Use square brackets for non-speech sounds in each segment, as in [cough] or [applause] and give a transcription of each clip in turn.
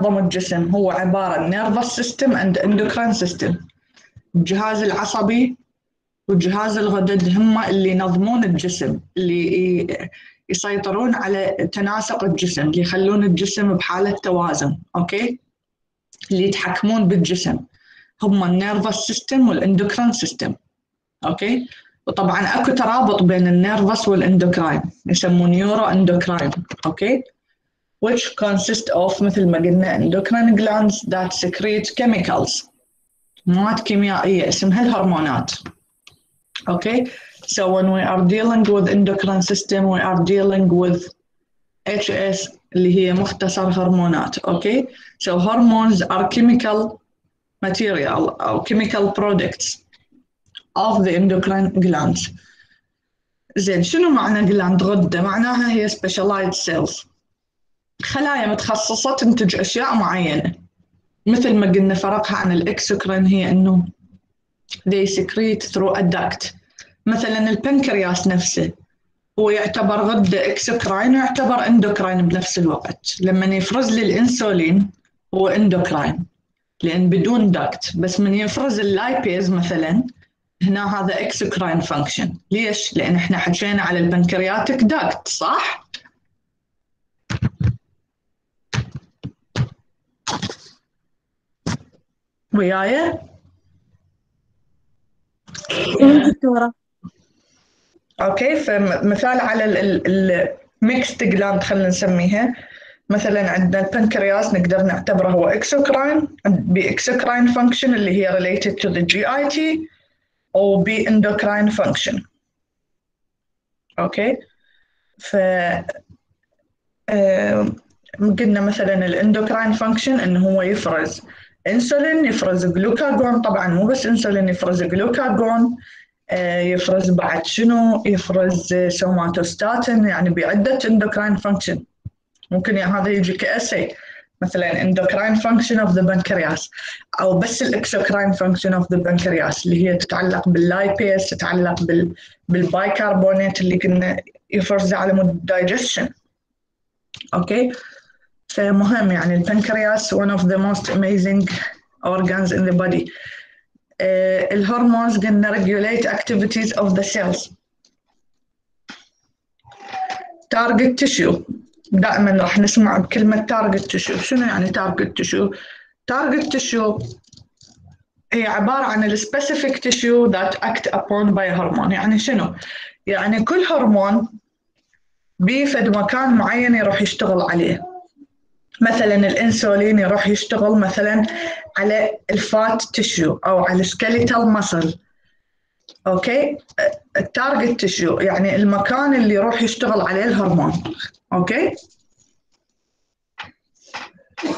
ينظم الجسم هو عبارة عن nervous system and endocrine system. الجهاز العصبي والجهاز الغدد هم اللي ينظمون الجسم اللي يسيطرون على تناسق الجسم اللي يخلون الجسم بحالة توازن أوكي؟ اللي يتحكمون بالجسم. هم ال nervous system وال endocrine system أوكي؟ وطبعا أكو ترابط بين ال nervous وال endocrine يسمون نيورو اندوكراين أوكي؟ which consist of مثل ما قلنا endocrine glands that secrete chemicals مواد كيميائية اسمها الهرمونات okay so when we are dealing with endocrine system we are dealing with HS اللي هي مختصر هرمونات okay so hormones are chemical material or chemical products of the endocrine glands زين شنو معنى gland غدة معناها هي specialized cells خلايا متخصصة تنتج أشياء معينة. مثل ما قلنا فرقها عن ال exocrine هي أنه they secrete through a duct. مثلا البنكرياس نفسه هو يعتبر غدة exocrine ويعتبر endocrine بنفس الوقت. لما يفرز لي الإنسولين هو endocrine لأن بدون duct بس من يفرز ال lipase مثلا هنا هذا exocrine function ليش؟ لأن إحنا حكينا على ال pancreatic duct صح؟ وياي؟ إيه دكتورة. okay فمثال على ال mixed gland خلينا نسميها. مثلا عندنا البنكرياس نقدر نعتبره هو exocrine ب exocrine function اللي هي related to the GIT أو ب endocrine function okay؟ ف آه، قلنا مثلا ال endocrine function انه هو يفرز. انسولين يفرز جلوكاجون. طبعا مو بس انسولين يفرز جلوكاجون آه، يفرز بعد شنو؟ يفرز سوماتوستاتين يعني بعدة endocrine function ممكن يعني هذا يجي ك essay. مثلا endocrine function of the pancreas أو بس ال exocrine function of the pancreas اللي هي تتعلق بال lipase تتعلق بال بالبايكربونات اللي كنا يفرزها على مود digestion okay؟ فمهم يعني البنكرياس one of the most amazing organs in the body uh, ال hormones قلنا regulate activities of the cells target tissue دائما راح نسمع بكلمة target tissue شنو يعني target tissue target tissue هي عبارة عن ال specific tissue that act upon by hormone يعني شنو يعني كل هرمون بيفد مكان معين يروح يشتغل عليه مثلا الإنسولين يروح يشتغل مثلا على ال fat tissue أو على ال skeletal muscle Okay؟ ال target tissue يعني المكان اللي يروح يشتغل عليه الهرمون. Okay؟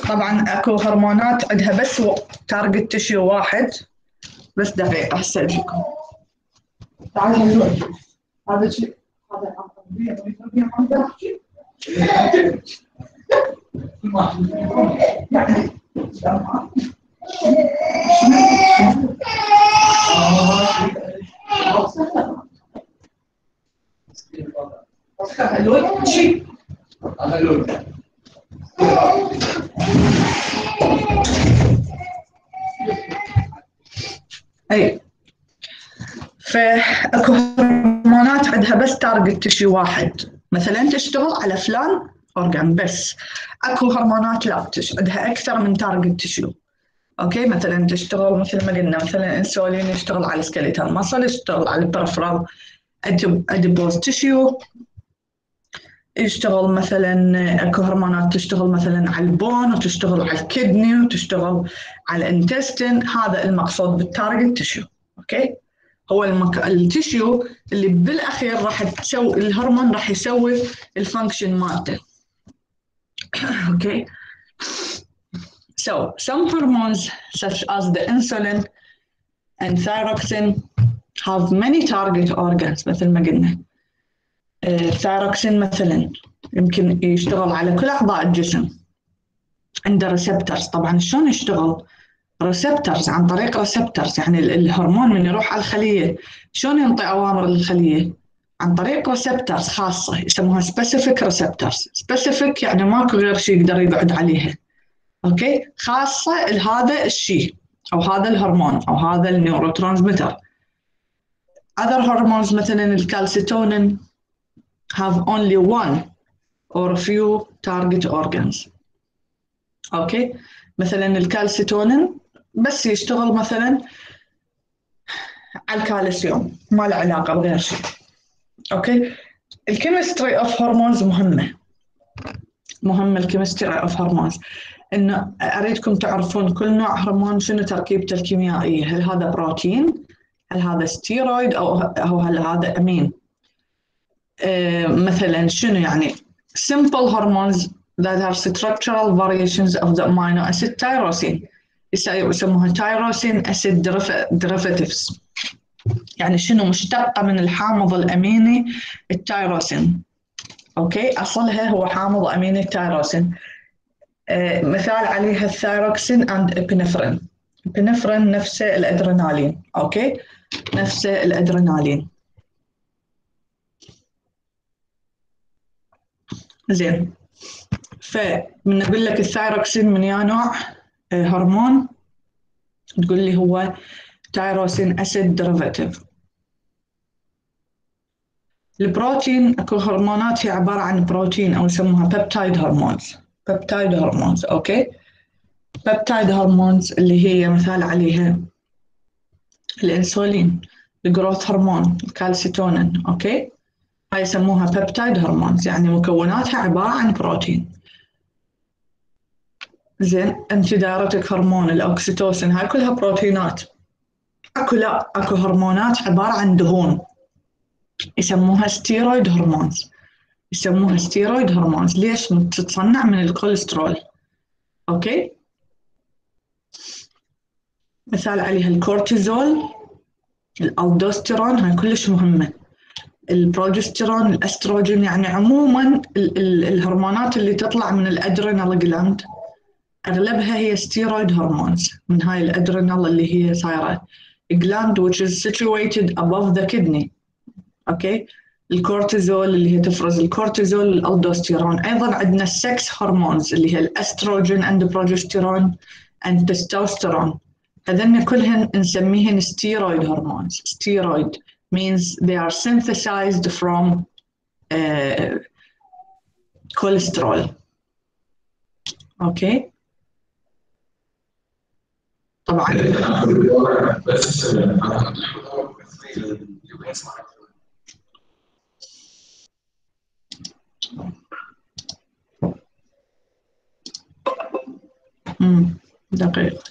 طبعا أكو هرمونات عندها بس target tissue واحد. بس دقيقة هسه اجيكم تعالوا هذا شيء هذا أي. فاكو هرمونات عندها بس target tissue واحد. مثلا تشتغل على فلان organ بس أكو هرمونات لا عندها أكثر من target tissue okay؟ مثلا تشتغل مثل ما قلنا مثلا إنسولين يشتغل على ال skeletal muscle يشتغل على ال peripheral adipose tissue يشتغل مثلا أكو هرمونات تشتغل مثلا على ال bone وتشتغل على ال kidney وتشتغل على ال intestine هذا المقصود بال target tissue okay؟ هو المك... ال tissue اللي بالأخير راح تسوي الهرمون راح يسوي ال function مالته. [coughs] okay. So some hormones such as the insulin and thyroxine have many target organs. مثل ما قلنا. الثايروكسين مثلا يمكن يشتغل على كل أعضاء الجسم. عنده receptors طبعا شلون يشتغل receptors عن طريق receptors يعني الهرمون من يروح على الخلية. شلون ينطي أوامر للخليه عن طريق receptors خاصة يسموها specific receptors specific يعني ماكو غير شيء يقدر يقعد عليها. Okay؟ خاصة لهذا الشيء أو هذا الهرمون أو هذا ال neurotransmitter other hormones مثلا الكالسيتونين have only one or few target organs. Okay؟ مثلا الكالسيتونين بس يشتغل مثلا على الكالسيوم ما له علاقة بغير شيء okay. ال chemistry of hormones مهمة. مهمة ال chemistry of hormones إنه أريدكم تعرفون كل نوع هرمون شنو تركيبته الكيميائية؟ هل هذا بروتين؟ هل هذا ستيرويد؟ أو أو هل هذا أمين؟ آه مثلا شنو يعني؟ simple hormones that are structural variations of the amino acid tyrosine. يسموها tyrosine acid derivatives. يعني شنو مشتقة من الحامض الأميني التيروسين okay؟ أصلها هو حامض أميني التيروسين آه مثال عليها ال thyroxine and epinephrine epinephrine نفسه الأدرينالين. Okay؟ نفسه الأدرينالين. زين. فمن أقول لك الثايروكسين من يا نوع آه هرمون تقول لي هو tyrosine acid derivative البروتين أكو هرمونات هي عبارة عن بروتين أو يسموها peptide hormones peptide hormones okay؟ peptide hormones اللي هي مثال عليها الإنسولين ال growth hormone ال calcitonin okay؟ هاي يسموها peptide hormones يعني مكوناتها عبارة عن بروتين. زين antidiuretic hormone الأوكسيتوسين هاي كلها بروتينات. اكو لا أكو هرمونات عبارة عن دهون. يسموها steroid hormones يسموها steroid hormones ليش؟ تتصنع من الكوليسترول. Okay؟ مثال عليها الكورتيزول الألدوستيرون هاي كلش مهمة. البروجستيرون الأستروجين يعني عموما ال ال الهرمونات اللي تطلع من ال adrenal gland أغلبها هي steroid hormones من هاي ال adrenal اللي هي صايره gland which is situated above the kidney okay الكورتيزول اللي هي تفرز الكورتيزول الألدوستيرون. أيضا عندنا ال sex hormones اللي هي ال estrogen and progesterone and testosterone هذن كلهن نسميهن steroid hormones steroid means they are synthesized from uh, cholesterol. Okay? طبعا. امم دقيق.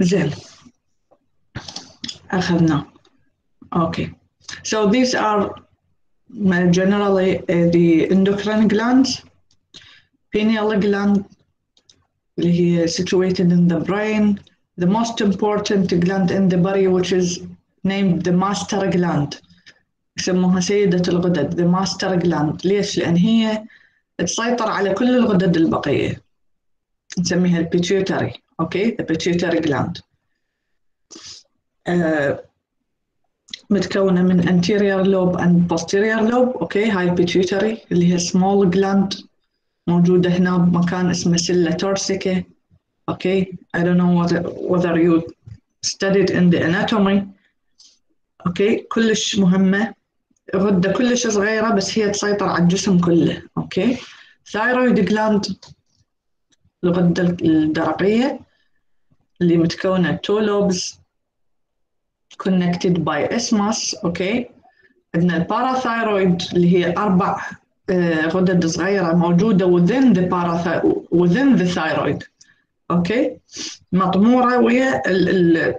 زين أخذنا okay so these are generally uh, the endocrine glands pineal gland اللي هي situated in the brain the most important gland in the body which is named the master gland يسموها سيدة الغدد the master gland ليش؟ لأن هي تسيطر على كل الغدد البقية نسميها ال pituitary okay the pituitary gland uh, متكونة من anterior lobe and posterior lobe okay هاي pituitary اللي هي small gland موجودة هنا بمكان اسمه sella turcica okay I don't know whether, you studied in the anatomy okay كلش مهمة غدة كلش صغيرة بس هي تسيطر على الجسم كله okay thyroid gland الغدة الدرقية اللي متكونة lobes connected by isthmus okay. عندنا ال parathyroid اللي هي أربع آه، غدد صغيرة موجودة within the parathy- within the thyroid okay مطمورة ويا ال- ال-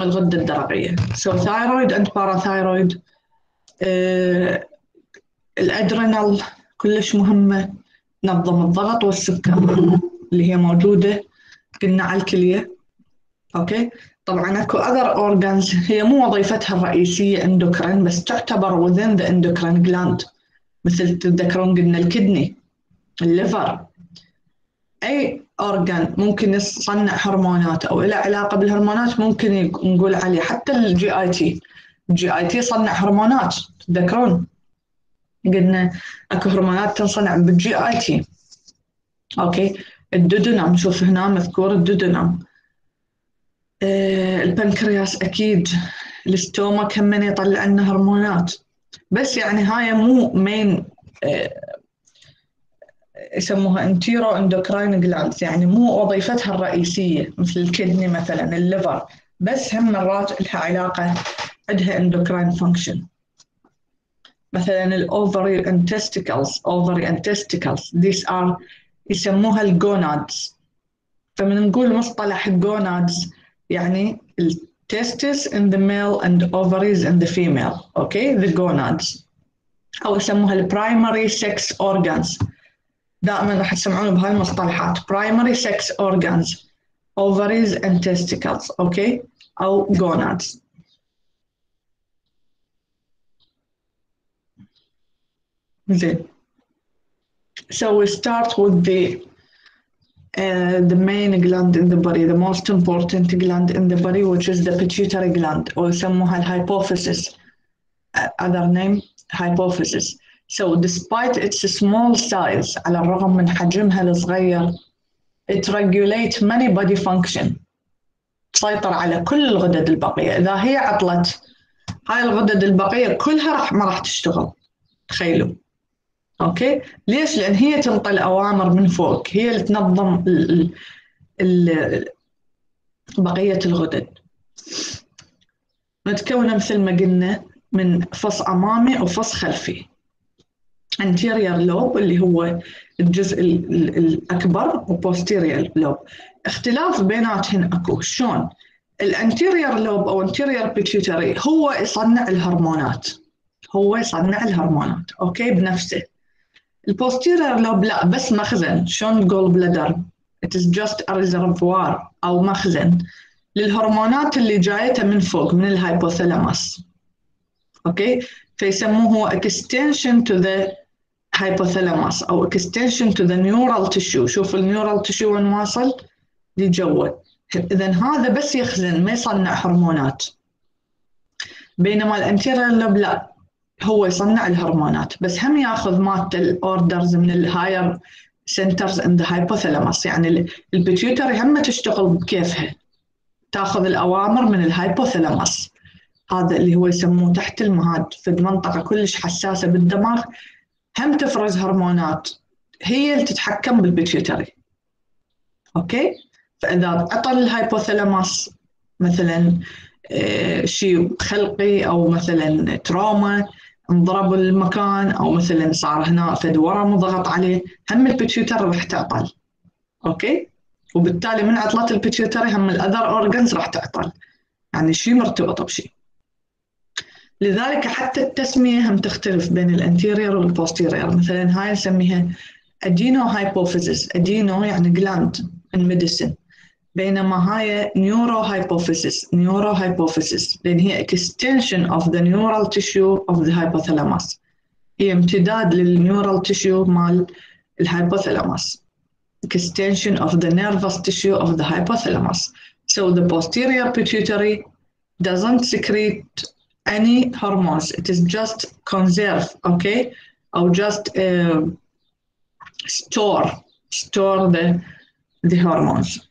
الغدة الدرقية. So thyroid and parathyroid آه، ال adrenal كلش مهمة. تنظم الضغط والسكر اللي هي موجودة قلنا على الكلية. okay؟ طبعا أكو other organs هي مو وظيفتها الرئيسية endocrine بس تعتبر within the endocrine gland مثل تتذكرون قلنا ال kidney ال liver. أي organ ممكن يصنع هرمونات أو له علاقة بالهرمونات ممكن نقول عليه حتى ال GIT ال GIT يصنع هرمونات تتذكرون قلنا أكو هرمونات تنصنع بال GIT. okay؟ ال duodenum شوف هنا مذكور ال duodenum آه البنكرياس أكيد ال stomach هم يطلع لنا هرمونات. بس يعني هاي مو main آه يسموها entero endocrine glands يعني مو وظيفتها الرئيسية مثل ال kidney مثلا ال liver. بس هم مرات لها علاقة عندها endocrine function مثلا الاوفري and testicles ovary and testicles these are يسموها الجونادز فمن نقول مصطلح الجونادز يعني التستس in the male and ovaries in the female okay the gonads او يسموها البرايمري sex organs دائما راح تسمعون بهاي المصطلحات primary sex organs ovaries and testicles اوكي او gonads زين so we start with the uh, the main gland in the body the most important gland in the body which is the pituitary gland or يسموها الhypophysis uh, other name hypophysis So despite its small size على الرغم من حجمها الصغير it regulates many body function تسيطر على كل الغدد البقية إذا هي عطلت هاي الغدد البقية كلها راح ما راح تشتغل تخيلوا أوكي؟ ليش؟ لأن هي تنطي الأوامر من فوق. هي اللي تنظم ال ال بقية الغدد. متكونة مثل ما قلنا من فص أمامي وفص خلفي. Anterior lobe اللي هو الجزء ال ال الأكبر و posterior lobe. اختلاف بيناتهن أكو. شلون؟ ال anterior lobe أو anterior pituitary هو يصنع الهرمونات. هو يصنع الهرمونات. okay؟ بنفسه. ال posterior lobe لا بس مخزن شلون ال gall bladder it is just a reservoir أو مخزن للهرمونات اللي جايته من فوق من ال hypothalamus okay فيسموه extension to the hypothalamus أو extension to the neural tissue. شوف ال neural tissue وين واصل؟ لجوه اذا هذا بس يخزن ما يصنع هرمونات. بينما ال anterior lobe لا هو يصنع الهرمونات بس هم ياخذ مالت ال orders من ال higher centers in the hypothalamus. يعني ال pituitary هم تشتغل بكيفها. تاخذ الأوامر من ال hypothalamus هذا اللي هو يسموه تحت المهاد في منطقة كلش حساسة بالدماغ. هم تفرز هرمونات. هي اللي تتحكم بال pituitary okay؟ فإذا عطل ال hypothalamus مثلا آه، شيء خلقي أو مثلا trauma انضرب المكان أو مثلا صار هنا فد ورم وضغط عليه هم ال pituitary راح تعطل. okay؟ وبالتالي من عطلات ال pituitary هم ال other organs راح تعطل. يعني شيء مرتبط بشيء لذلك حتى التسمية هم تختلف بين ال anterior وال posterior مثلا هاي نسميها adenohypophysis adeno يعني gland in medicine. بينما هاي نيورو هايبوفيزيس نيورو هايبوفيزيس لان هي extension of the neural tissue of the hypothalamus هي امتداد للنيورال تيشو مال الهايبوثالاموس extension of the nervous tissue of the hypothalamus so the posterior pituitary doesn't secrete any hormones. It is just conserve, okay, or just uh, store store the the hormones.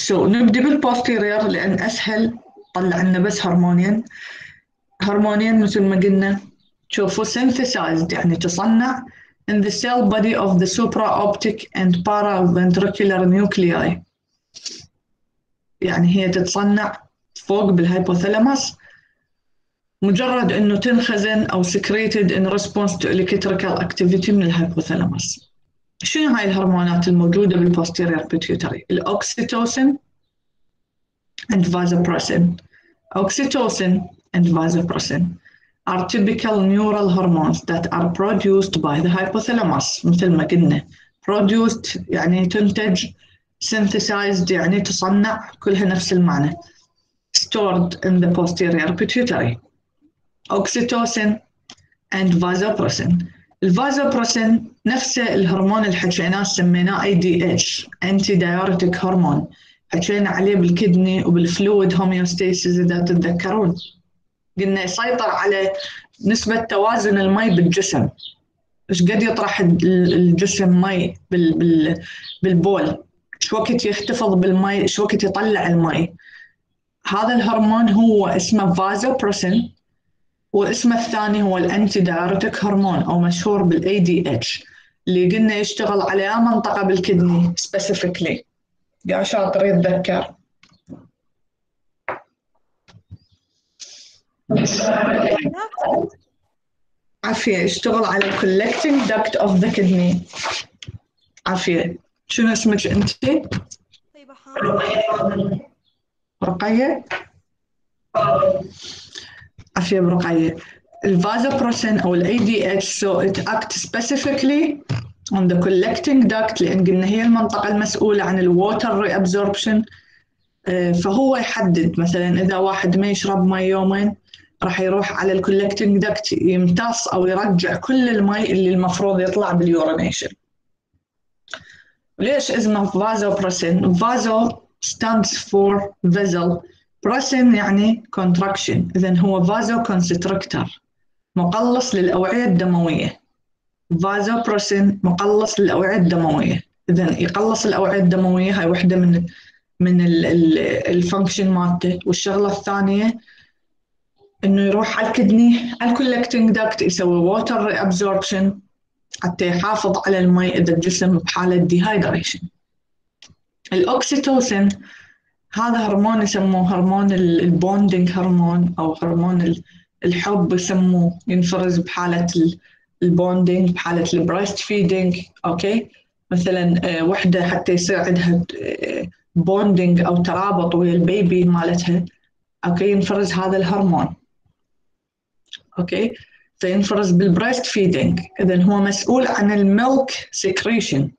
So نبدي بالبوستيريور لأن أسهل. طلع لنا بس هرمونين. هرمونين مثل ما قلنا. شوفوا synthesized يعني تصنع in the cell body of the supraoptic and paraventricular nuclei. يعني هي تتصنع فوق بال hypothalamus مجرد إنه تنخزن أو secreted in response to electrical activity من ال hypothalamus شنو هاي الهرمونات الموجودة بالبوستيريور pituitary الأوكسيتوسين and vasopressin oxytocin and vasopressin are typical neural hormones that are produced by the hypothalamus مثل ما قلنا produced يعني تنتج synthesized يعني تصنع كلها نفس المعنى stored in the posterior pituitary oxytocin and vasopressin الفازوبروسين نفسه الهرمون اللي حكيناه سميناه ADH antidiuretic hormone حكينا عليه بال kidney وبال fluid homeostasis إذا تتذكرون. قلنا يسيطر على نسبة توازن المي بالجسم. إيش قد يطرح الجسم مي بالبول؟ إيش وقت يحتفظ بالمي؟ إيش وقت يطلع المي؟ هذا الهرمون هو اسمه فازوبروسين واسمه الثاني هو ال antidiuretic hormone أو مشهور بال ADH اللي قلنا يشتغل على منطقة بالكدني سبيسيفيكلي يا شاطر يتذكر عافية يشتغل على collecting duct of the kidney عافية شنو اسمك أنت؟ حامد رقية؟ عافية برقية الفازوبروسين أو ال ADH so it acts specifically on the collecting duct لأن قلنا هي المنطقة المسؤولة عن ال water reabsorption. آه، فهو يحدد مثلا إذا واحد ما يشرب مي يومين راح يروح على ال collecting duct يمتص أو يرجع كل المي اللي المفروض يطلع بال urination ليش اسمه vasopressin vaso stands for vessel. pressin يعني contraction. اذا هو vasoconstrictor مقلص للأوعية الدموية. فازو بروسين مقلص للأوعية الدموية. اذا يقلص الأوعية الدموية هاي وحدة من من ال function مالته. والشغلة الثانية إنه يروح على ال kidney على ال collecting duct يسوي water absorption حتى يحافظ على المي إذا الجسم بحالة dehydration ال oxytocin هذا هرمون يسموه هرمون ال bonding hormone أو هرمون الحب يسموه ينفرز بحالة ال bonding بحالة ال breast feeding okay؟ مثلا آه، وحدة حتى يصير عندها bonding أو ترابط ويا ال baby مالتها okay؟ ينفرز هذا الهرمون. okay؟ فينفرز بال breast feeding اذا هو مسؤول عن ال milk secretion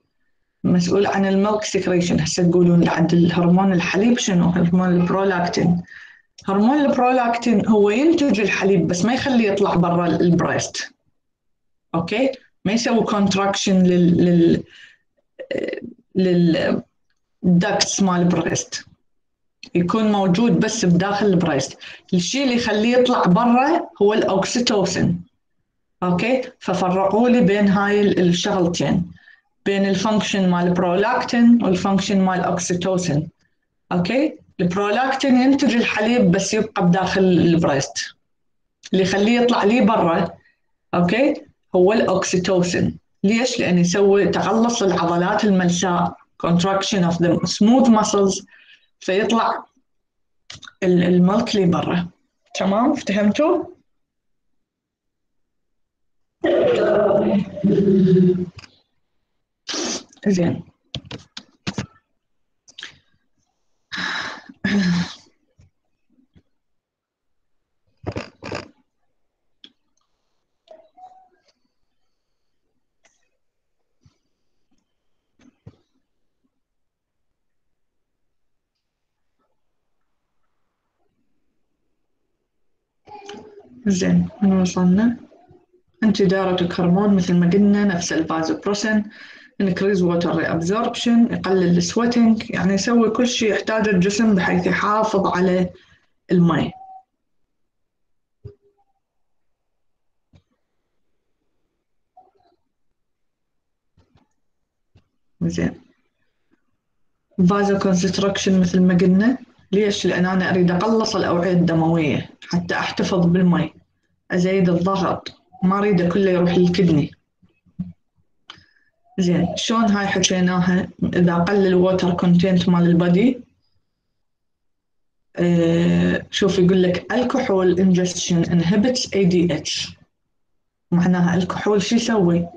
مسؤول عن ال milk secretion هسه تقولون عند الهرمون الحليب شنو؟ هرمون البرولاكتين. هرمون البرولاكتين هو ينتج الحليب بس ما يخليه يطلع برا ال breast. okay؟ ما يسوي contraction لل لل لل مال ال breast. يكون موجود بس بداخل ال breast. الشيء اللي يخليه يطلع برا هو ال oxytocin. okay؟ ففرقوا لي بين هاي الشغلتين. بين الفانكشن مال البرولاكتين والفانكشن مال الاوكسيتوسين أوكي البرولاكتين ينتج الحليب بس يبقى بداخل ال breast اللي يخليه يطلع لي برا okay هو ال oxytocin ليش؟ لأنه يسوي تقلص العضلات الملساء contraction of the smooth muscles فيطلع ال milk لي برا. تمام؟ فهمتوا؟ زين. زين وين وصلنا. antidiuretic hormone مثل ما قلنا نفس ال vasopressin increase water reabsorption يقلل ال sweating يعني يسوي كل شيء يحتاجه الجسم بحيث يحافظ على المي. زين. vaso مثل ما قلنا. ليش؟ لأن أنا أريد أقلص الأوعية الدموية حتى أحتفظ بالمي. أزيد الضغط. ما أريده كله يروح لل kidney. زين. شلون هاي حكيناها إذا قل ال water content مال ال body. آه، شوف يقول لك الكحول ingestion inhibits ADH معناها الكحول شو يسوي؟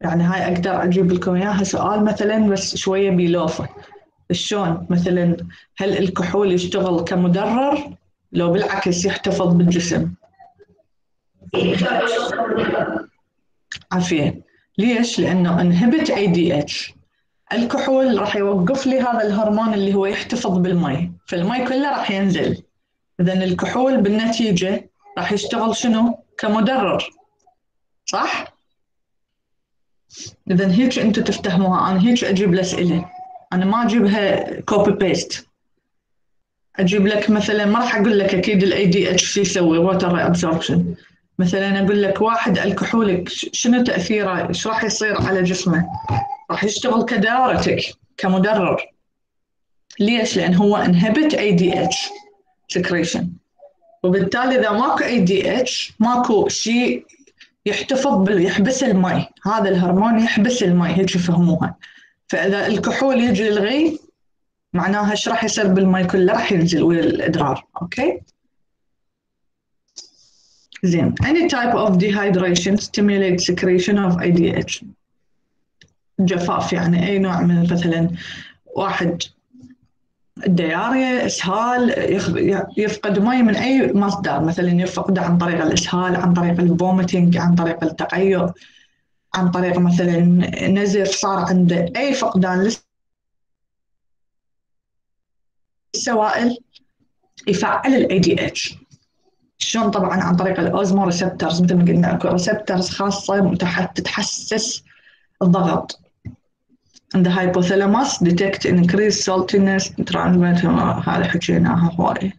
يعني هاي أقدر أجيب لكم إياها سؤال مثلا بس شوية بيلوفه شلون؟ مثلا هل الكحول يشتغل كمدرر؟ لو بالعكس يحتفظ بالجسم. عافية. ليش؟ لأنه انهبت ADH الكحول راح يوقف لي هذا الهرمون اللي هو يحتفظ بالمي. فالمي كله راح ينزل. إذا الكحول بالنتيجة راح يشتغل شنو؟ كمدرر. صح؟ إذا هيك أنتم تفتهموها. أنا هيك أجيب الأسئلة أنا ما أجيبها copy paste أجيب لك مثلا ما راح أقول لك أكيد ال ADH شو يسوي water absorption مثلا أقول لك واحد alcoholic شنو تأثيره؟ إيش راح يصير على جسمه؟ راح يشتغل ك diuretic كمدرر ليش؟ لأن هو inhibit ADH secretion وبالتالي إذا ماكو ADH ماكو شيء يحتفظ بال يحبس المي هذا الهرمون يحبس المي هيك افتهموها. فإذا الكحول يجي يلغي معناها إيش راح يصير بالمي كله؟ راح ينزل ويا الإدرار. okay؟ زين any type of dehydration stimulates secretion of ADH جفاف يعني أي نوع من مثلا واحد ال diarrhea إسهال يفقد مي من أي مصدر مثلا يفقده عن طريق الإسهال عن طريق ال vomiting عن طريق التقيؤ عن طريق مثلا نزف صار عنده أي فقدان السوائل يفعل ال ADH شلون طبعا عن طريق ال osmoreceptors مثل ما قلنا أكو receptors خاصة تحسس الضغط. The hypothalamus detect increased saltiness transmit هذا حكيناها هواي.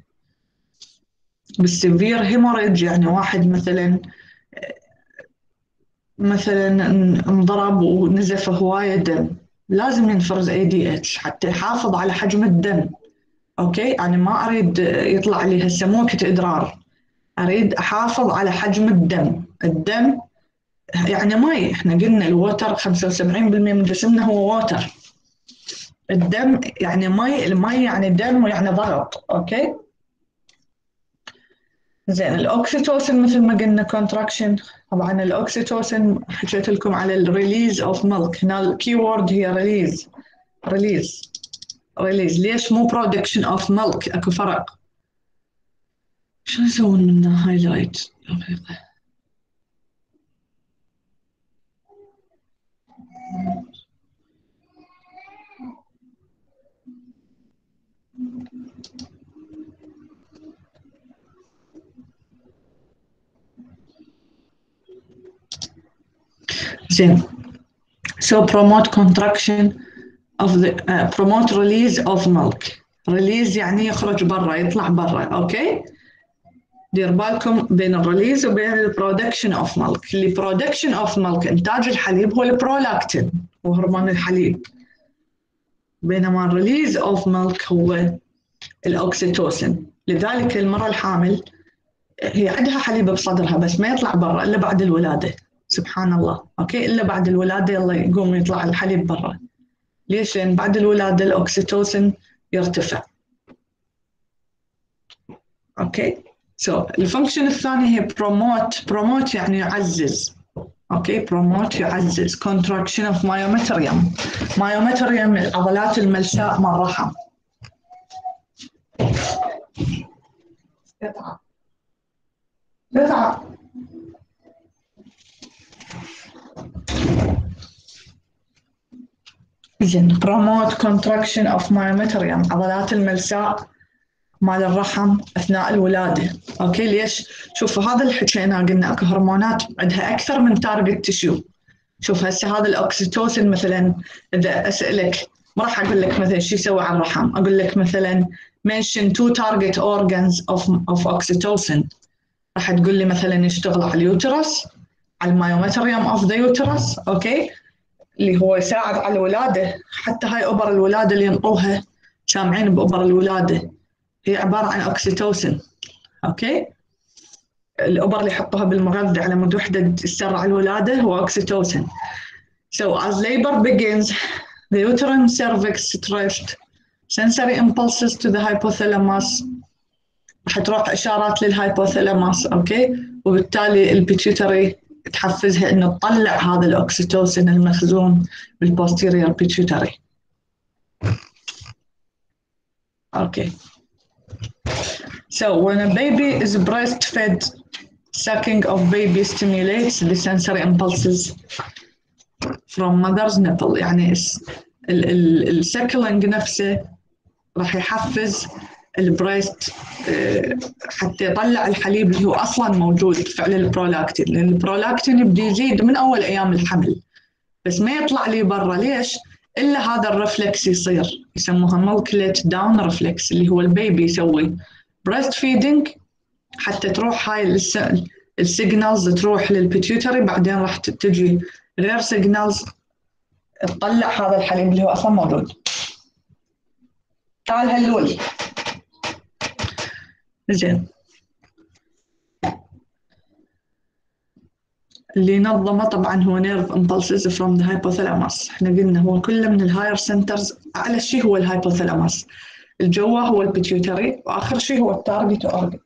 بال severe hemorrhage يعني واحد مثلا مثلا انضرب ونزف هوايه دم لازم ينفرز ADH حتى يحافظ على حجم الدم. okay أنا ما أريد يطلع لي هسه مو وكت إدرار. أريد أحافظ على حجم الدم. الدم يعني مي إحنا قلنا ال water 75% من جسمنا هو water. الدم يعني مي المي يعني دم ويعني ضغط أوكي؟ زين ال oxytocin مثل ما قلنا contraction طبعا ال oxytocin حكيت لكم على ال release of milk هنا ال key word هي release release release ليش مو production of milk أكو فرق. شو يسوون منه هايلايت دقيقة زين so promote contraction of the uh, promote release of milk release يعني يخرج برا يطلع برا okay دير بالكم بين ال release وبين ال production of milk اللي production of milk إنتاج الحليب هو البرولاكتين وهرمون الحليب. بينما ال release of milk هو ال oxytocin. لذلك المراه الحامل هي عندها حليب بصدرها بس ما يطلع برا إلا بعد الولادة. سبحان الله. okay؟ إلا بعد الولادة يلا يقوم يطلع الحليب برا. ليش؟ لأن بعد الولادة ال oxytocin يرتفع. okay؟ So, ال function الثاني هي promote promote يعني يعزز. okay promote يعزز. contraction of myometrium myometrium العضلات الملساء مال الرحم. قطعة. قطعة. زين promote contraction of myometrium عضلات الملساء مال الرحم أثناء الولادة. okay؟ ليش؟ شوفوا هذا اللي حكينا قلنا أكو هرمونات عندها أكثر من target tissue شوف هسه هذا الاكسيتوسين مثلا إذا أسألك ما راح أقول لك مثلا شو يسوي على الرحم. أقول لك مثلا mention two target organs of of oxytocin. راح تقول لي مثلا يشتغل على ال uterus على ال myometrium of the uterus okay؟ اللي هو يساعد على الولادة. حتى هاي أبر الولادة اللي ينطوها سامعين بأبر الولادة. هي عبارة عن oxytocin okay الأبر اللي يحطوها بالمغذى على مود وحدة تسرع الولادة هو oxytocin So as labor begins, the uterine cervix stretched sensory impulses to the hypothalamus. راح تروح إشارات لل hypothalamus okay وبالتالي ال pituitary تحفزها إنه تطلع هذا ال oxytocin المخزون بال posterior pituitary okay So when a baby is breastfed, sucking of baby stimulates the sensory impulses from mother's nipple. يعني ال suckling نفسه راح يحفز ال breast حتى يطلع الحليب اللي هو أصلا موجود فعل البرولاكتين. لأن البرولاكتين يبدي يزيد من أول أيام الحمل. بس ما يطلع لي برا. ليش؟ إلا هذا ال reflex يصير. يسموها milk let down reflex اللي هو ال baby يسوي. breast feeding حتى تروح هاي ال signals تروح لل pituitary بعدين راح تجي غير signals تطلع هذا الحليب اللي هو أصلا موجود. تعال هلول. زين. اللي نظمه طبعا هو nerve impulses from the hypothalamus. إحنا قلنا هو كله من ال higher centers أعلى شيء هو ال hypothalamus الجوا هو ال pituitary وآخر شيء هو ال target organ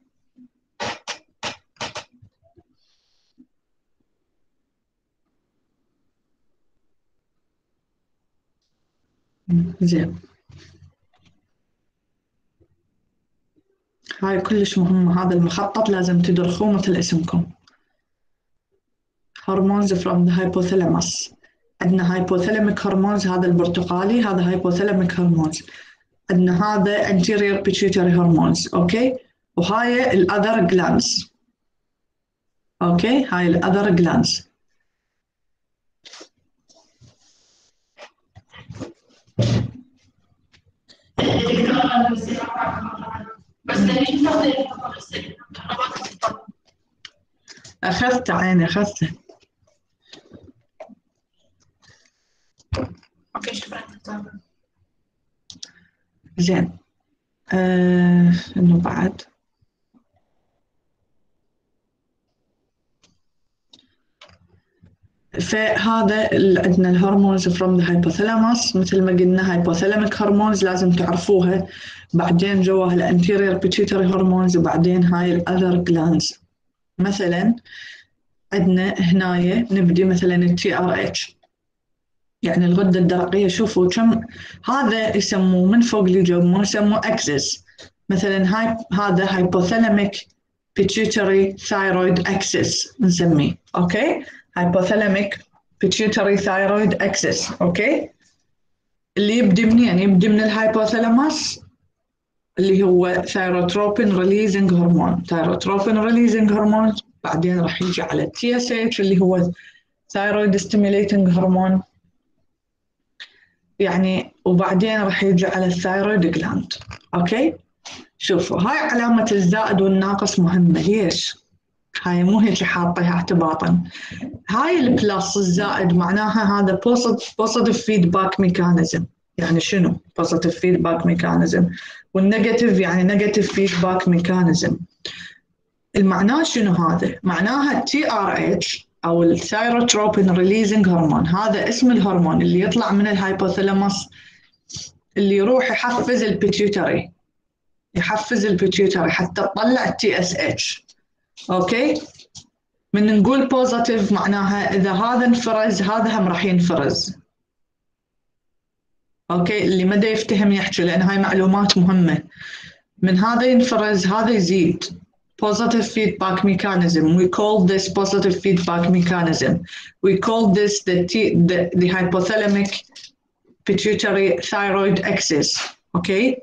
زين. هاي كلش مهمة هذا المخطط لازم تدرخوه مثل اسمكم. hormones from the hypothalamus. عندنا hypothalamic hormones هذا البرتقالي هذا hypothalamic hormones. عندنا هذا anterior pituitary hormones okay وهاي ال other glands okay هاي ال other glands. أخذت عيني أخذت. okay شكرا. زين. آه إنه بعد. فهذا عندنا ال hormones from the hypothalamus. مثل ما قلنا hypothalamic hormones لازم تعرفوها. بعدين جواها ال anterior pituitary hormones وبعدين هاي ال other glands مثلا عندنا هنايا نبدي مثلا ال TRH يعني الغدة الدرقية شوفوا كم هذا يسموه من فوق لجوا يسموه axis. مثلا هاي هذا hypothalamic pituitary thyroid axis نسميه okay؟ hypothalamic pituitary thyroid axis okay؟ اللي يبدي منين؟ يبدي من ال hypothalamus اللي هو thyrotropin releasing hormone thyrotropin releasing hormone بعدين راح يجي على ال TSH اللي هو thyroid stimulating hormone يعني وبعدين راح يجي على ال thyroid gland okay؟ شوفوا هاي علامة الزائد والناقص مهمة. ليش؟ هاي مو هيك حاطيها اعتباطا هاي ال plus الزائد معناها هذا positive feedback mechanism يعني شنو؟ positive feedback mechanism وال negative يعني negative feedback mechanism المعناه شنو هذا؟ معناها ال TRH أو ال thyrotropin releasing hormone هذا اسم الهرمون اللي يطلع من ال hypothalamus اللي يروح يحفز ال pituitary يحفز ال pituitary حتى تطلع ال TSH okay؟ من نقول positive معناها إذا هذا انفرز هذا هم راح ينفرز. أوكي؟ اللي ما يفتهم يحكي لأن هاي معلومات مهمة. من هذا ينفرز هذا يزيد. positive feedback mechanism we call this positive feedback mechanism we call this the T, the, the hypothalamic pituitary thyroid axis okay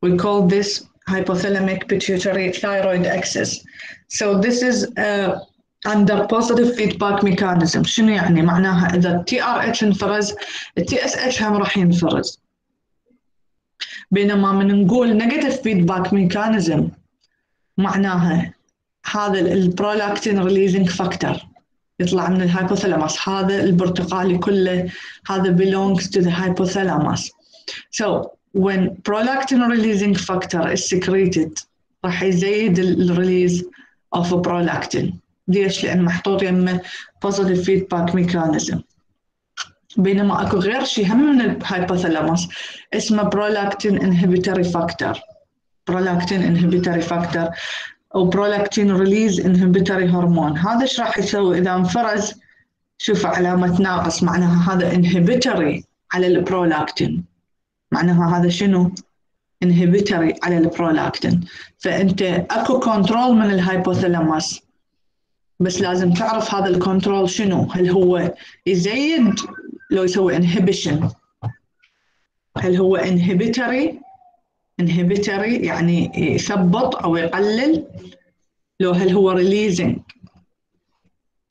we call this hypothalamic pituitary thyroid axis so this is uh, under positive feedback mechanism شنو يعني معناها اذا التي ار اتش انفرز التي اس اتش هم راح ينفرز بينما من نقول negative feedback mechanism معناها هذا ال prolactin releasing factor يطلع من ال hypothalamus هذا البرتقالي كله هذا belongs to the hypothalamus. So when prolactin releasing factor is secreted راح يزيد ال release of prolactin. ليش؟ لأن محطوط يمه positive feedback mechanism. بينما أكو غير شيء هم من ال hypothalamus اسمه prolactin inhibitory factor prolactin inhibitory factor أو prolactin release inhibitory hormone هذا إيش راح يسوي؟ إذا انفرز شوف علامة ناقص معناها هذا inhibitory على البرولاكتين معناها هذا شنو؟ inhibitory على البرولاكتين فأنت أكو control من ال hypothalamus بس لازم تعرف هذا ال control شنو؟ هل هو يزيد؟ لو يسوي inhibition هل هو inhibitory inhibitory يعني يثبط أو يقلل لو هل هو releasing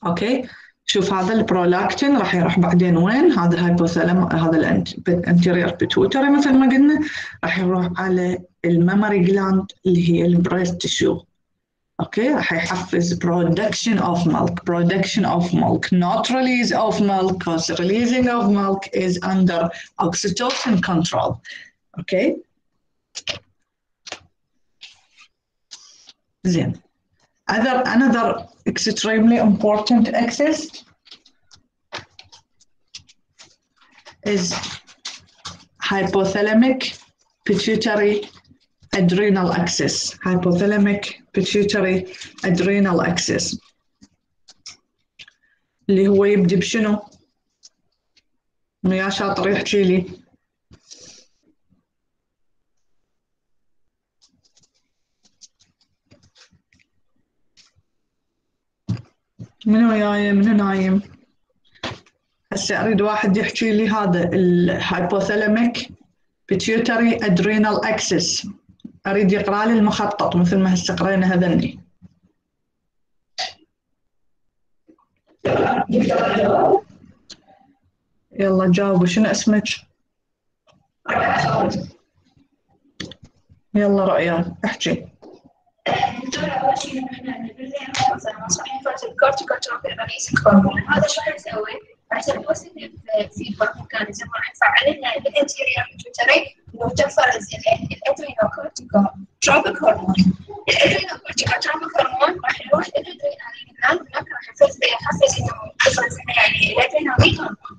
okay شوف هذا البرولاكتين راح يروح بعدين وين؟ هذا ال hypothalam هذا ال anterior pituitary مثل ما قلنا راح يروح على الميموري جلاند اللي هي البريست تشو أوكي راح يحفز production of milk. Production of milk. Not release of milk because releasing of milk is under oxytocin control. أوكي زين other another extremely important axis is hypothalamic pituitary adrenal axis hypothalamic pituitary adrenal axis اللي هو يبدي بشنو؟ يا شاطر يحكي لي منو جاي منو نايم؟ هسه أريد واحد يحكي لي هذا ال hypothalamic pituitary adrenal axis أريد يقرأ لي المخطط مثل ما هسه قرينا هذني. يلا جاوبوا شنو اسمك؟ يلا رؤيا احكي. هذا شو حنسوي؟ عشان positive feedback mechanism راح نفعل لنا ال anterior pituitary انه تفرز ال adrenocorticotropic hormone ال adrenocorticotropic hormone راح يروح لل adrenal gland هناك راح يفرز يحفز انه تفرز يعني الادرينالين هرمون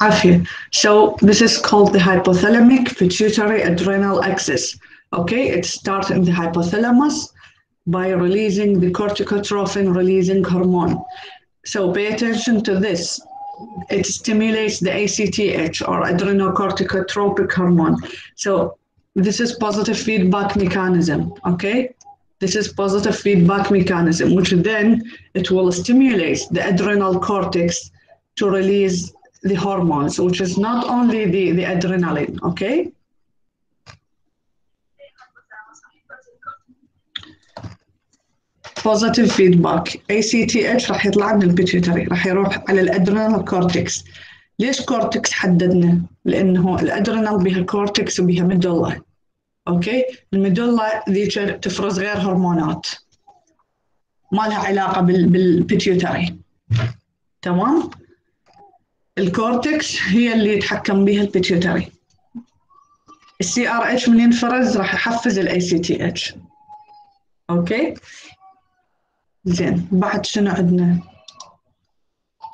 عافية. So this is called the hypothalamic pituitary adrenal axis. Okay, it starts in the hypothalamus by releasing the corticotrophin releasing hormone. So pay attention to this. It stimulates the ACTH or adrenocorticotropic hormone. So this is positive feedback mechanism, okay? This is positive feedback mechanism, which then it will stimulate the adrenal cortex to release the hormones, which is not only the, the adrenaline, okay? Positive feedback. ACTH راح يطلع من ال pituitary راح يروح على ال adrenal cortex ليش cortex حددنا؟ لأنه ال adrenal بها cortex وبها medulla okay ال medulla ذيك تفرز غير هرمونات. ما لها علاقة بال pituitary تمام؟ ال cortex هي اللي يتحكم بها ال pituitary ال CRH من ينفرز راح يحفز ال ACTH okay زين بعد شنو عندنا؟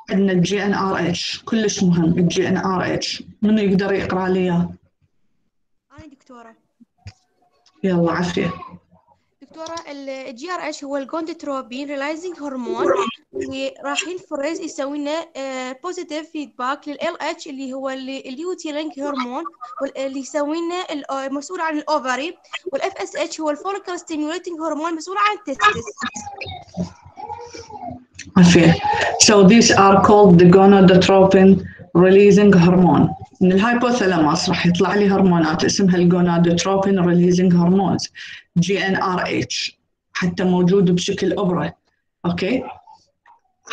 عندنا الجي ان ار اتش كلش مهم الجي ان ار اتش منو يقدر يقرأ لي إياه؟ أنا دكتورة؟ يلا عافية. دكتورة ال GRH هو ال gonadotropin releasing hormone اللي راح ينفرز يسوي لنا positive feedback لل LH اللي هو ال luteinizing hormone اللي يسوي لنا المسؤول عن ال ovary وال FSH هو ال follicle stimulating hormone مسؤول عن ال testis عافيه so these are called the gonadotropin releasing hormone. من ال hypothalamus راح يطلع لي هرمونات اسمها ال gonadotropin releasing hormones GnRH حتى موجود بشكل أبرة. okay؟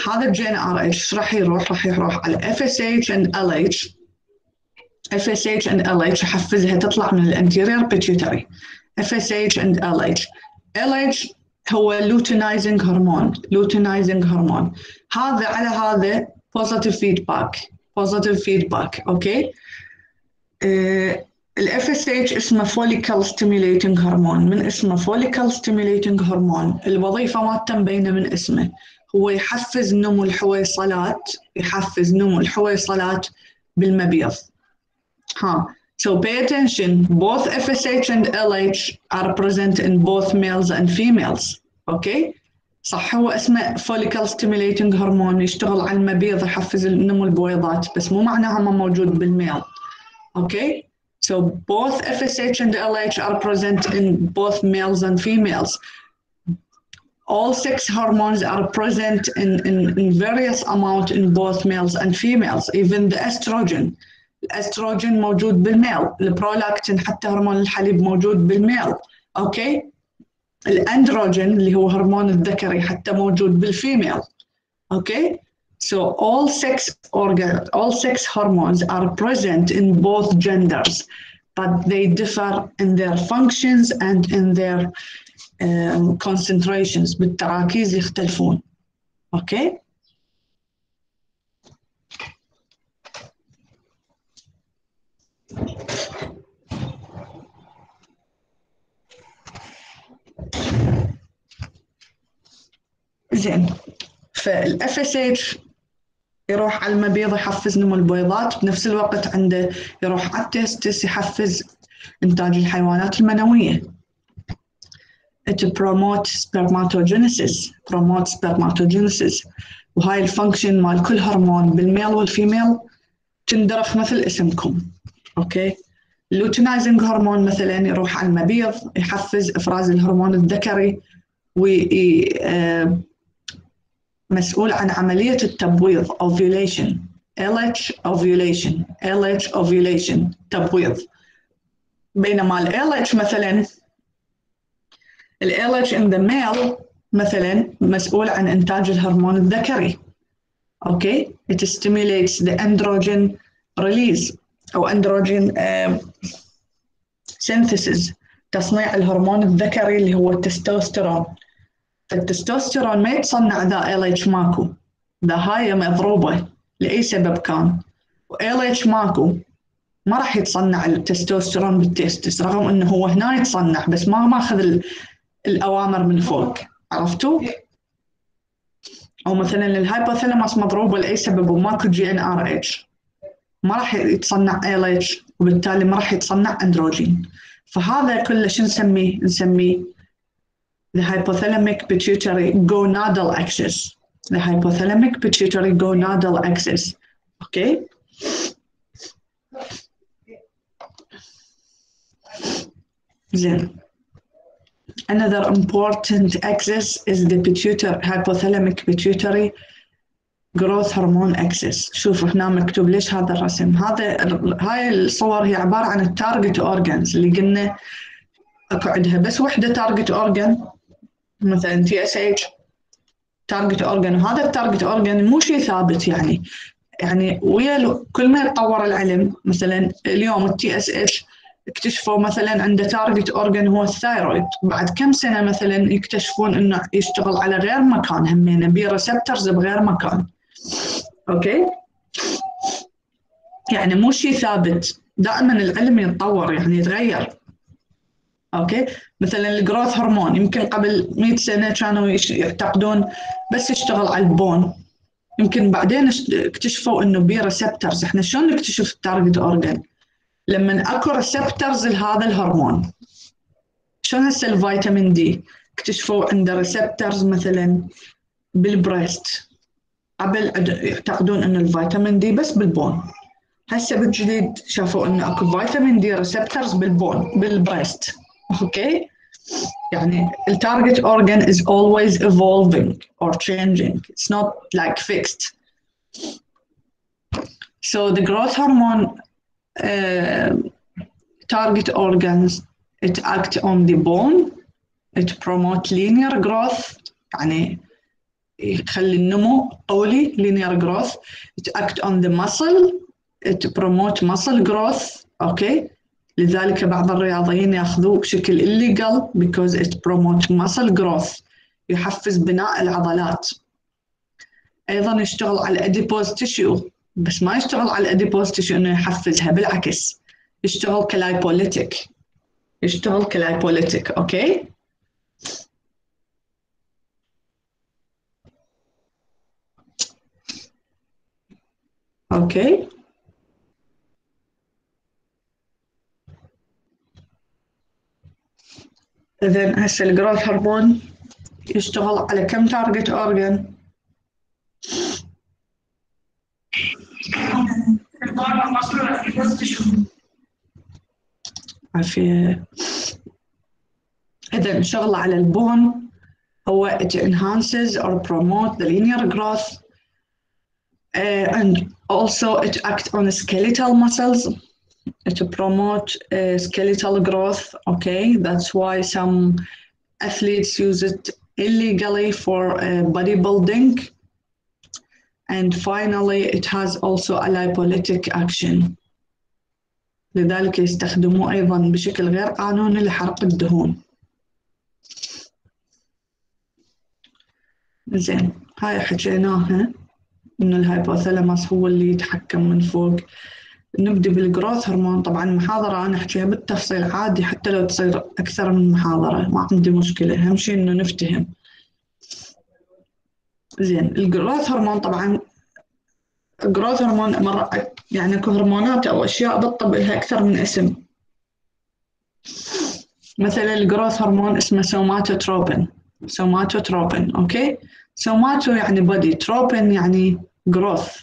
هذا ال GnRH راح يروح راح يروح على FSH and LH FSH and LH يحفزها تطلع من ال anterior pituitary FSH and LH LH هو luteinizing hormone luteinizing hormone هذا على هذا positive feedback positive feedback okay ال FSH اسمه follicle stimulating hormone من اسمه follicle stimulating hormone الوظيفة مالته مبينه من اسمه. هو يحفز نمو الحويصلات يحفز نمو الحويصلات بالمبيض. ها. So pay attention, both FSH and LH are present in both males and females. Okay? صح هو اسمه follicle stimulating hormone يشتغل على المبيض يحفز النمو البويضات بس مو معناها ما موجود بال male. okay so both FSH and LH are present in both males and females all sex hormones are present in, in, in various amount in both males and females. Even the estrogen. الاستروجين موجود بال male. ال prolactin حتى هرمون الحليب موجود بال male. okay okay? الاندروجين اللي هو هرمون الذكري حتى موجود بال female okay so all sex organ all sex hormones are present in both genders but they differ in their functions and in their um, concentrations بالتراكيز يختلفون okay? زين. فال FSH يروح على المبيض يحفز نمو البيضات بنفس الوقت عنده يروح على ال testis يحفز إنتاج الحيوانات المنوية. It promote spermatogenesis promote spermatogenesis. وهاي ال function مال كل هرمون بال male وال female تندرخ مثل اسمكم okay ال luteinizing hormone مثلا يروح على المبيض يحفز إفراز الهرمون الذكري و مسؤول عن عملية التبويض ovulation LH ovulation LH ovulation تبويض. بينما ال LH مثلا ال LH in the male مثلا مسؤول عن إنتاج الهرمون الذكري. okay it stimulates the androgen release. Androgen uh, synthesis تصنيع الهرمون الذكري اللي هو التستوستيرون. فالتستوستيرون ما يتصنع ذا LH ماكو. ذا هاي مضروبة. لأي سبب كان؟ LH ماكو. ما راح يتصنع التستوستيرون بال testis رغم إنه هو هنا يتصنع بس ما ماخذ الأوامر من فوق. عرفتوا؟ أو مثلا ال hypothalamus مضروبة لأي سبب وماكو GnRH. ما راح يتصنع LH وبالتالي ما راح يتصنع اندروجين فهذا كله شو نسميه؟ نسميه the hypothalamic pituitary gonadal axis. The hypothalamic pituitary gonadal axis. Okay? Then, another important axis is the pituitary, hypothalamic pituitary growth hormone axis. شوفوا هنا مكتوب ليش هذا الرسم. هذا هاي الصور هي عبارة عن التارجت اورجانز اللي قلنا أكو عندها. بس وحدة target organ مثلا TSH target organ وهذا ال target organ مو شيء ثابت يعني. يعني ويا كل ما يتطور العلم مثلا اليوم ال TSH اكتشفوا مثلا عنده target organ هو ال thyroid بعد كم سنة مثلا يكتشفون إنه يشتغل على غير مكان همينه بي receptors بغير مكان. okay. يعني مو شيء ثابت. دائما العلم يتطور يعني يتغير. okay. مثلا ال growth hormone يمكن قبل 100 سنة كانوا يعتقدون بس يشتغل على ال bone. يمكن بعدين اكتشفوا إنه بي receptors إحنا شلون نكتشف ال target organ لما أكو receptors لهذا الهرمون شلون هسه ال vitamin D؟ اكتشفوا عنده receptors مثلا بال breast. قبل يعتقدون انه ال vitamin D بس بال bone هسه بالجديد شافوا انه اكو vitamin D receptors بال bone بال breast okay يعني target organ is always evolving or changing it's not like fixed so the growth hormone uh, target organs it act on the bone it promote linear growth يعني يخلي النمو طولي linear growth. It act on the muscle. It promote muscle growth. Okay? لذلك بعض الرياضيين ياخذوه بشكل illegal because it promotes muscle growth. يحفز بناء العضلات. أيضا يشتغل على ال adipose tissue بس ما يشتغل على ال adipose tissue إنه يحفزها بالعكس. يشتغل ك lipolytic. يشتغل ك lipolytic okay okay. اذا هسه ال growth hormone يشتغل على كم تارجت اورجن عافية. إذا شغل على البون. هو it enhances or promote the linear growth. uh, and also it acts on skeletal muscles to promote uh, skeletal growth okay that's why some athletes use it illegally for uh, bodybuilding and finally it has also a lipolytic action لذلك يستخدموه أيضا بشكل غير قانوني لحرق الدهون زين هاي حكيناها إن الهايبوثالاموس هو اللي يتحكم من فوق. نبدي بالجروث هرمون. طبعا محاضرة أنا أحكيها بالتفصيل عادي حتى لو تصير أكثر من محاضرة ما عندي مشكلة. أهم شيء إنه نفتهم. زين الجروث هرمون طبعا ال growth hormone مرة يعني أكو هرمونات أو أشياء بالطب لها أكثر من اسم. مثلا ال growth hormone اسمه somatotropin. somatotropin okay؟ somato يعني body tropin يعني growth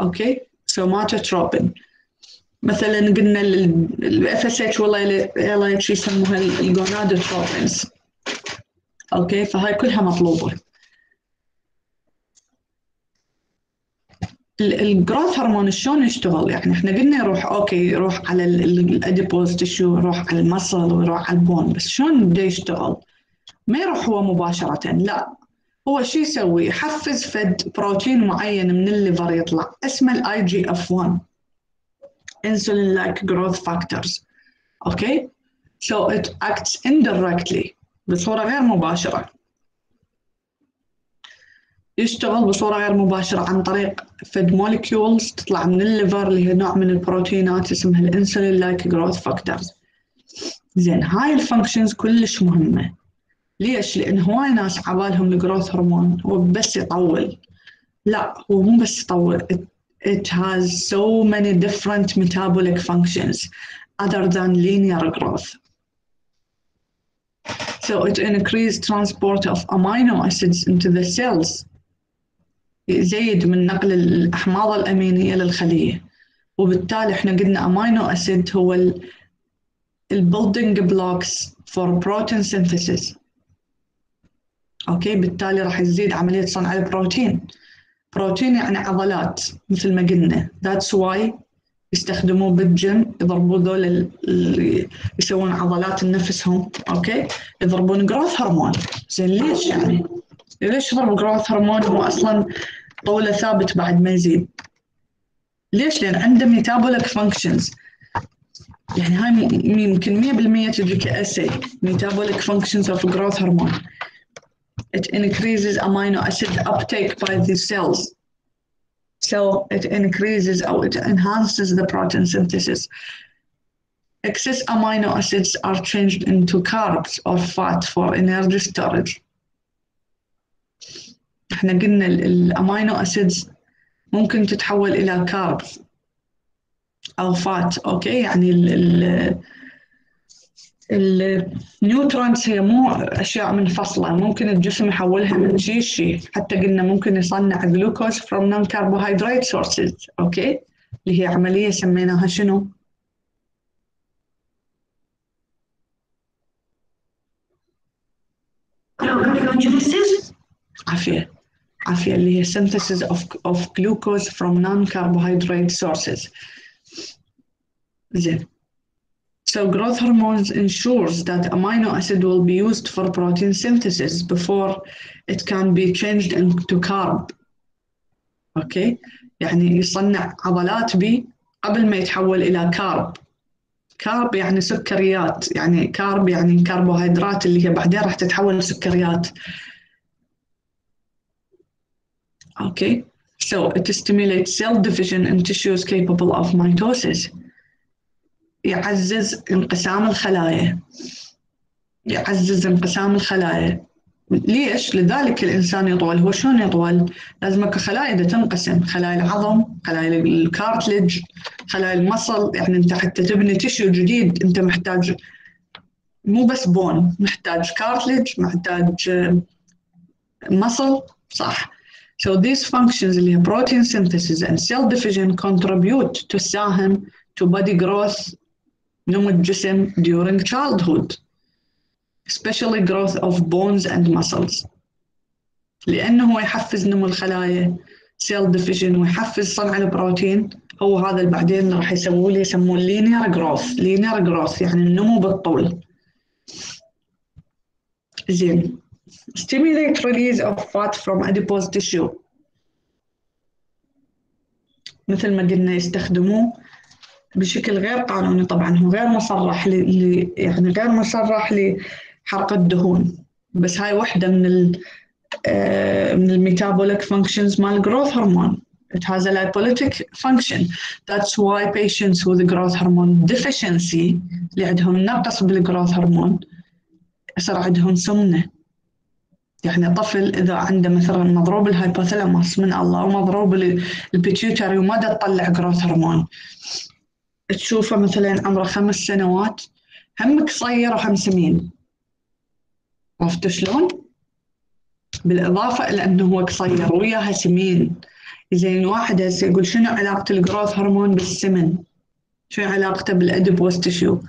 okay somatotropin مثلا قلنا ال FSH وال LH يسموها okay فهاي كلها مطلوبة. ال growth hormone شلون يشتغل؟ يعني إحنا قلنا يروح okay يروح على ال adipose tissue يروح على ال muscle ويروح على ال bone. بس شلون بده يشتغل؟ ما يروح هو مباشرة لا. هو شو يسوي؟ يحفز فد بروتين معين من ال liver يطلع اسمه ال IGF 1 insulin like growth factors. Okay so it acts indirectly بصورة غير مباشرة. يشتغل بصورة غير مباشرة عن طريق فد molecules تطلع من ال liver اللي هي نوع من البروتينات اسمها ال insulin like growth factors زين هاي ال functions كلش مهمة. ليش؟ لأن هواي ناس عبالهم ال growth hormone هو بس يطول. لا هو مو بس يطول. It, has so many different metabolic functions other than linear growth. So it increases transport of amino acids into the cells. يزيد من نقل الأحماض الأمينية للخلية. وبالتالي إحنا قلنا amino acid هو ال building blocks for protein synthesis okay؟ بالتالي راح يزيد عملية صنع البروتين. بروتين يعني عضلات مثل ما قلنا. that's why يستخدموه بالجيم يضربوا ذول اللي يسوون عضلات لنفسهم okay؟ يضربون growth hormone زين ليش يعني؟ ليش يضربوا growth hormone هو أصلا طوله ثابت بعد ما يزيد؟ ليش؟ لأن عنده metabolic functions يعني هاي يمكن 100% تجي كـ essay metabolic functions of growth hormone. it increases amino acid uptake by the cells so it increases or it enhances the protein synthesis excess amino acids are changed into carbs or fat for energy storage احنا قلنا الامينو اسيدز ممكن تتحول الى كاربس او فات اوكي يعني ال nutrients هي مو أشياء منفصله ممكن الجسم يحولها من شيء شيء حتى قلنا ممكن يصنع جلوكوز from non carbohydrate sources okay اللي هي عملية سميناها شنو؟ عافية عافية اللي هي synthesis of, of glucose from non-carbohydrate sources. زين. So growth hormones ensures that amino acid will be used for protein synthesis before it can be changed into carb. اوكي؟ يعني يصنع عضلات بي قبل ما يتحول إلى كارب. كارب يعني سكريات، يعني كارب يعني كربوهيدرات اللي هي بعدين راح تتحول لسكريات. Okay, so it stimulates cell division in tissues capable of mitosis. يعزز انقسام الخلايا. يعزز انقسام الخلايا. ليش؟ لذلك الإنسان يطول، هو شلون يطول؟ لازم أكو خلايا تنقسم، خلايا العظم، خلايا ال cartilage، خلايا ال muscle، يعني أنت حتى تبني tissue جديد أنت محتاج مو بس bone، محتاج cartilage، محتاج muscle، صح. So these functions اللي هي protein synthesis and cell division contribute تساهم to body growth نمو الجسم during childhood especially growth of bones and muscles لأنه هو يحفز نمو الخلايا cell division ويحفز صنع البروتين هو هذا اللي بعدين راح يسووا لي يسموه linear growth linear growth يعني النمو بالطول زين stimulate release of fat from adipose tissue مثل ما قلنا يستخدموه بشكل غير قانوني طبعا هو غير مصرح ل يعني غير مصرح لحرق الدهون. بس هاي واحدة من ال من الميتابوليك functions مال growth hormone. It has a lipolytic function. That's why patients with growth hormone deficiency اللي عندهم نقص بالgrowth hormone يصير عندهم سمنة. يعني طفل إذا عنده مثلا مضروب الهايبوثالاموس من الله ومضروب ال pituitary وما تطلع growth hormone تشوفه مثلا عمره خمس سنوات هم قصير وهم سمين عرفت شلون؟ بالإضافة إلى أنه هو قصير وياها سمين زين واحد هسه يقول شنو علاقة ال growth hormone بالسمن؟ شنو علاقته بال adipose tissue؟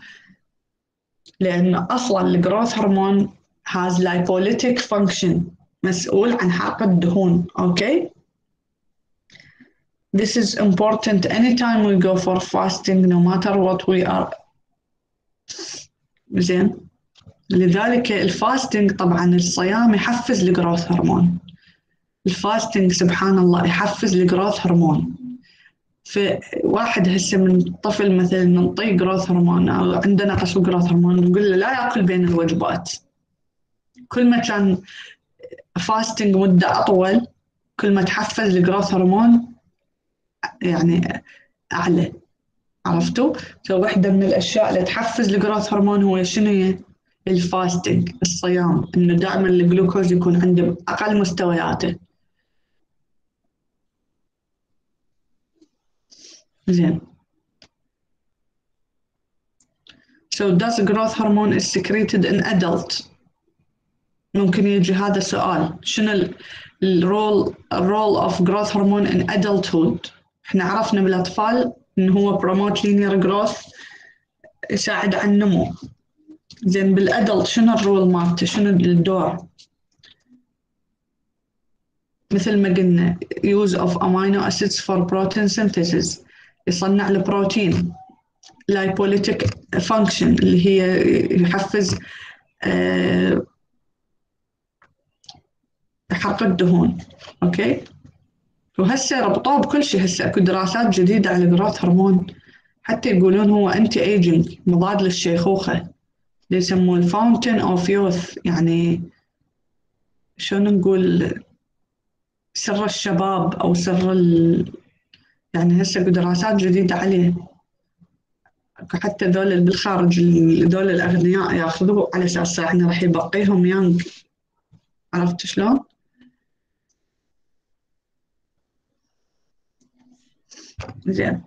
لأنه أصلا ال growth hormone has lipolytic function مسؤول عن حرق الدهون okay؟ This is important anytime we go for fasting no matter what we are. زين. لذلك ال fasting طبعا الصيام يحفز ال growth hormone ال fasting سبحان الله يحفز ال growth hormone فواحد هسه من طفل مثلا نعطيه growth hormone أو عنده نقص growth hormone نقول له لا يأكل بين الوجبات. كل ما كان fasting مدة أطول كل ما تحفز ال growth hormone يعني أعلى. عرفتوا؟ فواحده من الأشياء اللي تحفز ال growth hormone هو شنو هي؟ ال fasting الصيام. إنه دائما الجلوكوز يكون عنده أقل مستوياته. زين. So does growth hormone is secreted in adult? ممكن يجي هذا سؤال. شنو ال role ال role of growth hormone in adulthood إحنا عرفنا بالأطفال إن هو promote linear growth يساعد على النمو. زين بال adult شنو ال role مالته؟ شنو الدور؟ مثل ما قلنا use of amino acids for protein synthesis يصنع ال protein lipolytic function اللي هي يحفز أه حرق الدهون. okay وهسه ربطوه بكل شيء هسه. أكو دراسات جديدة على ال growth hormone. حتى يقولون هو anti aging مضاد للشيخوخة. اللي يسموه ال fountain of youth يعني شلون نقول سر الشباب أو سر ال... يعني هسه أكو دراسات جديدة عليه. حتى ذول بالخارج ذول الأغنياء ياخذوه على أساس إحنا راح يبقيهم يانج عرفت شلون؟ زين.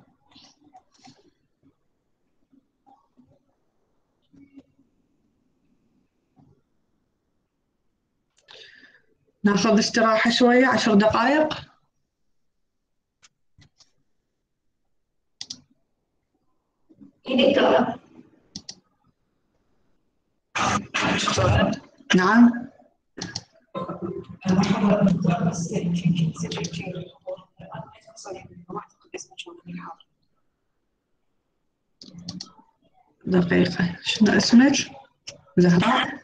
ناخذ استراحة شوية عشر دقائق. نعم. دقيقة شنو اسمك؟ زهراء؟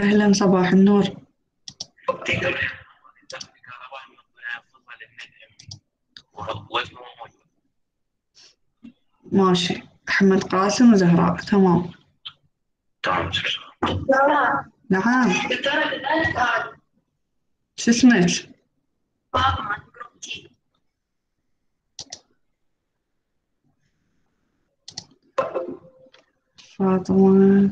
أهلا صباح النور ماشي أحمد قاسم وزهراء تمام تمام نعم دكتورة اسمك؟ فاطمة جروب تي فاطمة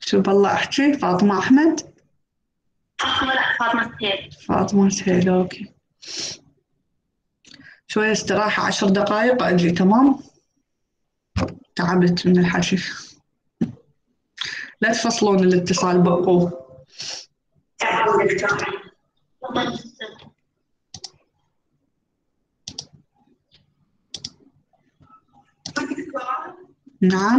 شو بالله أحكي فاطمة أحمد فاطمة لا فاطمة سهيل فاطمة سهيل أوكي شوية استراحة عشر دقايق أجي تمام تعبت من الحكي لا تفصلون الاتصال جدا نعم.